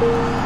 Música